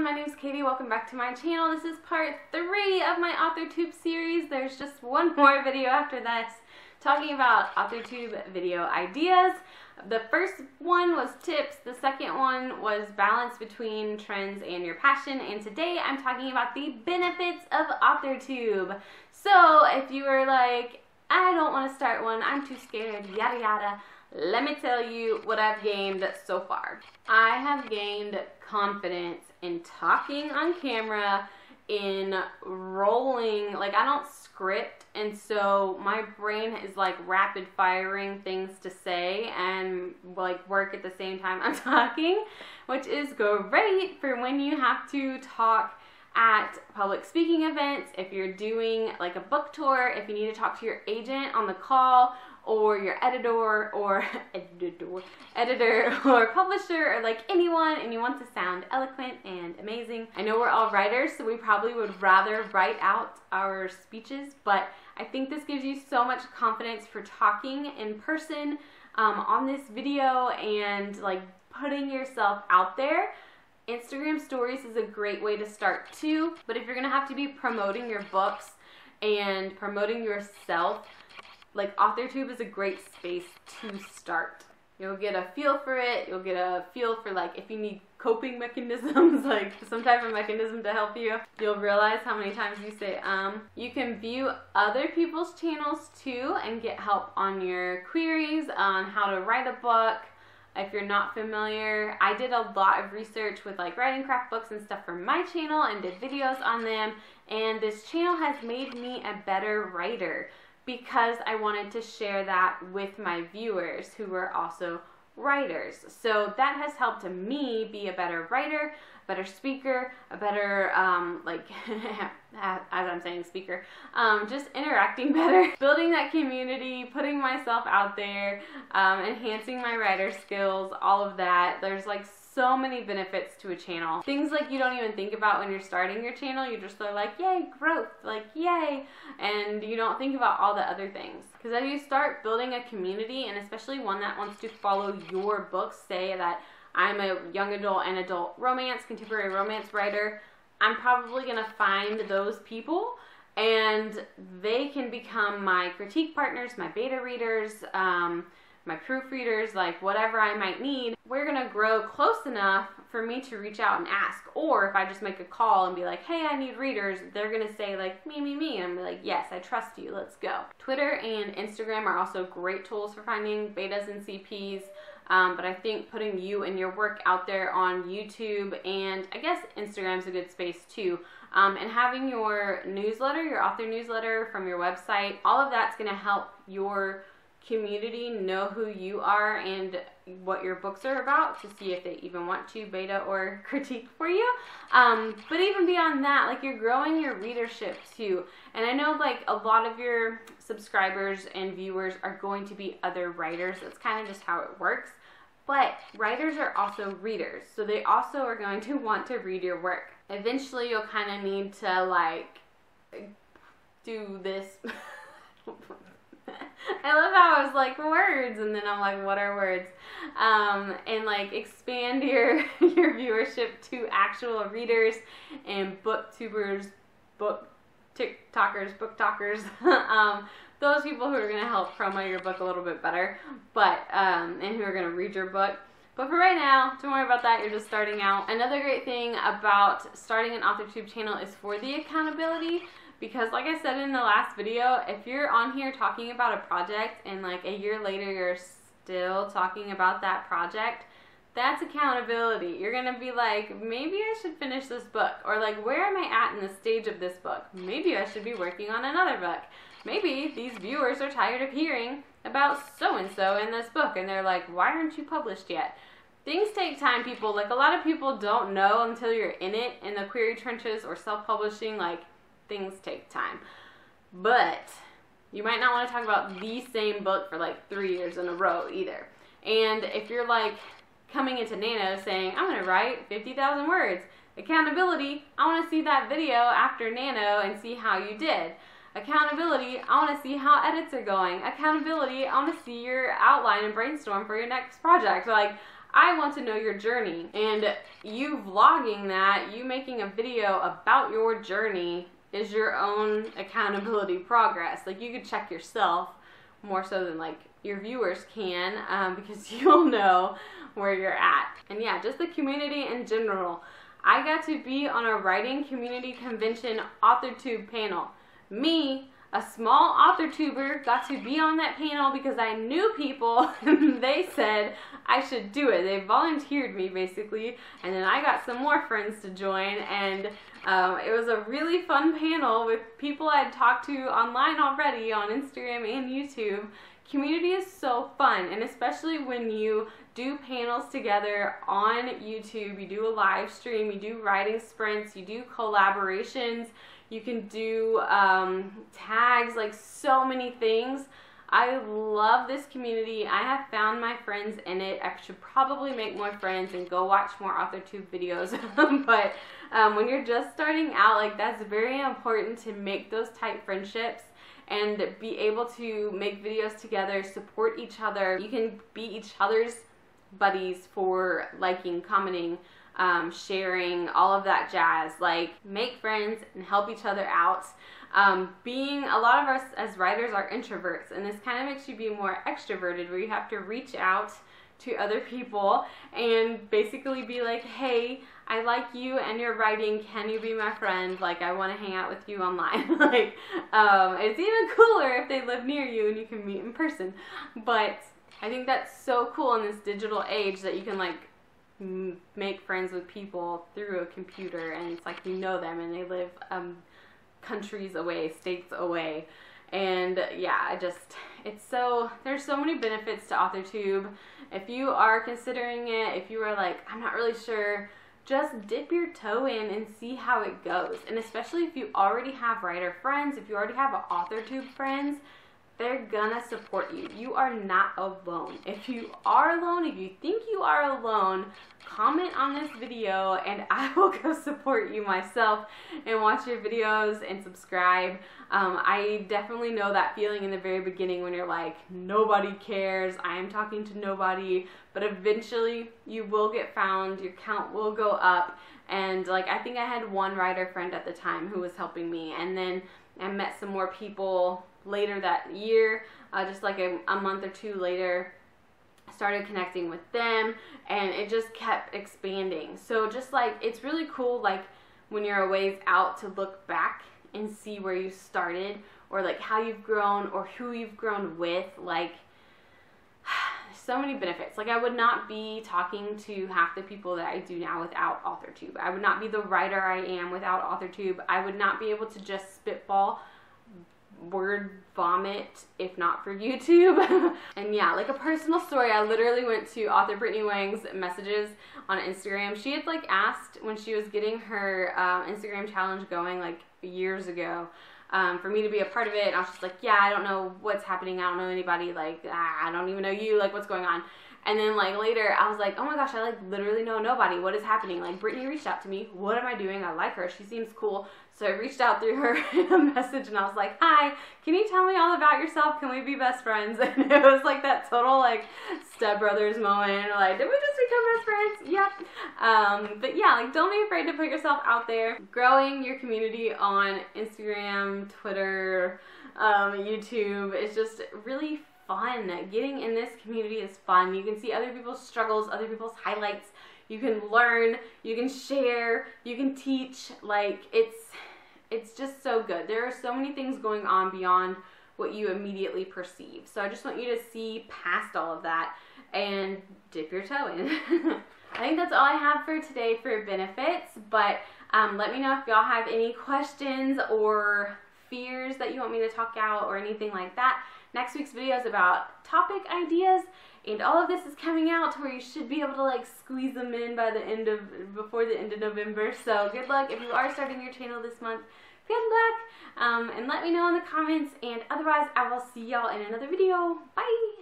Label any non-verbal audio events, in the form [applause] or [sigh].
everyone, my name is Katie. Welcome back to my channel. This is part three of my AuthorTube series. There's just one more video after this talking about AuthorTube video ideas. The first one was tips, the second one was balance between trends and your passion, and today I'm talking about the benefits of AuthorTube. So if you were like, I don't want to start one, I'm too scared, yada yada, let me tell you what I've gained so far. I have gained confidence in talking on camera, in rolling, like I don't script, and so my brain is like rapid firing things to say and like work at the same time I'm [laughs] talking, which is great for when you have to talk at public speaking events, if you're doing like a book tour, if you need to talk to your agent on the call, or your editor or [laughs] editor editor [laughs] or publisher or like anyone and you want to sound eloquent and amazing. I know we're all writers so we probably would rather write out our speeches but I think this gives you so much confidence for talking in person um, on this video and like putting yourself out there Instagram stories is a great way to start too, but if you're gonna have to be promoting your books and promoting yourself, like AuthorTube is a great space to start. You'll get a feel for it, you'll get a feel for like if you need coping mechanisms, [laughs] like some type of mechanism to help you. You'll realize how many times you say um. You can view other people's channels too and get help on your queries on how to write a book, if you're not familiar, I did a lot of research with like writing craft books and stuff for my channel and did videos on them. And this channel has made me a better writer because I wanted to share that with my viewers who are also writers. So that has helped me be a better writer, better speaker, a better, um, like, [laughs] as I'm saying speaker, um, just interacting [laughs] better, building that community, putting myself out there, um, enhancing my writer skills, all of that. There's like so many benefits to a channel. Things like you don't even think about when you're starting your channel. You just are like, yay, growth, like, yay. And you don't think about all the other things. Because as you start building a community, and especially one that wants to follow your books, say that I'm a young adult and adult romance, contemporary romance writer, I'm probably going to find those people and they can become my critique partners, my beta readers, um, my proofreaders, like whatever I might need, we're gonna grow close enough for me to reach out and ask. Or if I just make a call and be like, hey, I need readers, they're gonna say like, me, me, me. And I'm like, yes, I trust you, let's go. Twitter and Instagram are also great tools for finding betas and CPs. Um, but I think putting you and your work out there on YouTube and I guess Instagram's a good space too. Um, and having your newsletter, your author newsletter from your website, all of that's to help your community know who you are and what your books are about to see if they even want to beta or [laughs] critique for you. Um, but even beyond that, like you're growing your readership too. And I know like a lot of your subscribers and viewers are going to be other writers. That's kind of just how it works. But writers are also readers, so they also are going to want to read your work. Eventually, you'll kind of need to like do this. [laughs] [laughs] I love how I was like words, and then I'm like, what are words? Um, and like expand your [laughs] your viewership to actual readers and booktubers, book TikTokers, book talkers. [laughs] um, those people who are going to help promo your book a little bit better, but um, and who are going to read your book. But for right now, don't worry about that. You're just starting out. Another great thing about starting an AuthorTube channel is for the accountability because like I said in the last video, if you're on here talking about a project and like a year later you're still talking about that project, that's accountability. You're going to be like, maybe I should finish this book. Or like, where am I at in the stage of this book? Maybe I should be working on another book. Maybe these viewers are tired of hearing about so-and-so in this book. And they're like, why aren't you published yet? Things take time, people. Like, a lot of people don't know until you're in it in the query trenches or self-publishing. Like, things take time. But you might not want to talk about the same book for like three years in a row either. And if you're like coming into Nano saying, I'm going to write 50,000 words, accountability, I want to see that video after Nano and see how you did. Accountability, I want to see how edits are going. Accountability, I want to see your outline and brainstorm for your next project. Like, I want to know your journey. And you vlogging that, you making a video about your journey is your own accountability progress. Like you could check yourself more so than like your viewers can um, [laughs] because you'll know where you're at. And yeah, just the community in general. I got to be on a writing community convention author tube panel. Me, a small author tuber got to be on that panel because I knew people and [laughs] they said I should do it. They volunteered me basically, and then I got some more friends to join, and um, it was a really fun panel with people I'd talked to online already on Instagram and YouTube. Community is so fun, and especially when you do panels together on YouTube, you do a live stream, you do writing sprints, you do collaborations you can do um, tags, like so many things. I love this community. I have found my friends in it. I should probably make more friends and go watch more AuthorTube videos. [laughs] but um, when you're just starting out, like that's very important to make those tight friendships and be able to make videos together, support each other. You can be each other's buddies for liking, commenting, um, sharing, all of that jazz. Like, make friends and help each other out. Um, being, a lot of us as writers are introverts, and this kind of makes you be more extroverted, where you have to reach out to other people and basically be like, hey, I like you and your writing. Can you be my friend? Like, I want to hang out with you online. [laughs] like, um, it's even cooler if they live near you and you can meet in person. But I think that's so cool in this digital age that you can like make friends with people through a computer and it's like you know them and they live um, countries away, states away. And yeah, I just, it's so, there's so many benefits to AuthorTube. If you are considering it, if you are like, I'm not really sure, just dip your toe in and see how it goes. And especially if you already have writer friends, if you already have AuthorTube friends, they're gonna support you. You are not alone. If you are alone, if you think you are alone, comment on this video and [laughs] I will go support you myself and watch your videos and subscribe. Um, I definitely know that feeling in the very beginning when you're like, nobody cares, I am talking to nobody, but eventually you will get found, your count will go up, and like I think I had one writer friend at the time who was helping me, and then I met some more people later that year, uh, just like a, a month or two later, started connecting with them and it just kept expanding. So just like it's really cool like when you're a ways out to look back and see where you started or like how you've grown or who you've grown with like [sighs] so many benefits. Like I would not be talking to half the people that I do now without AuthorTube. I would not be the writer I am without AuthorTube. I would not be able to just spitball word vomit if not for YouTube. [laughs] and yeah, like a personal story, I literally went to author Brittany Wang's messages on Instagram. She had like asked when she was getting her um, Instagram challenge going like years ago um, for me to be a part of it. And I was just like, yeah, I don't know what's happening. I don't know anybody. Like, ah, I don't even know you. Like, what's going on? And then like later, I was like, oh my gosh, I like literally know nobody. What is happening? Like Brittany reached out to me. What am I doing? I like her. She seems cool. So I reached out through her [laughs] a message and I was like, hi, can you tell me all about yourself? Can we be best friends? [laughs] And it was like that total like stepbrothers moment. Like, did we just become best friends? Yep. Um, but yeah, like don't be afraid to put yourself out there. Growing your community on Instagram, Twitter, um, YouTube is just really fun. Getting in this community is fun. You can see other people's struggles, other people's highlights. You can learn, you can share, you can teach. Like it's it's just so good. There are so many things going on beyond what you immediately perceive. So I just want you to see past all of that and dip your toe in. [laughs] I think that's all I have for today for benefits, but um, let me know if y'all have any questions or fears that you want me to talk out or anything like that. Next week's video is about topic ideas and all of this is coming out to where you should be able to like squeeze them in by the end of before the end of November. So good luck. If you are starting your channel this month good luck. Um, and let me know in the comments and otherwise I will see y'all in another video. Bye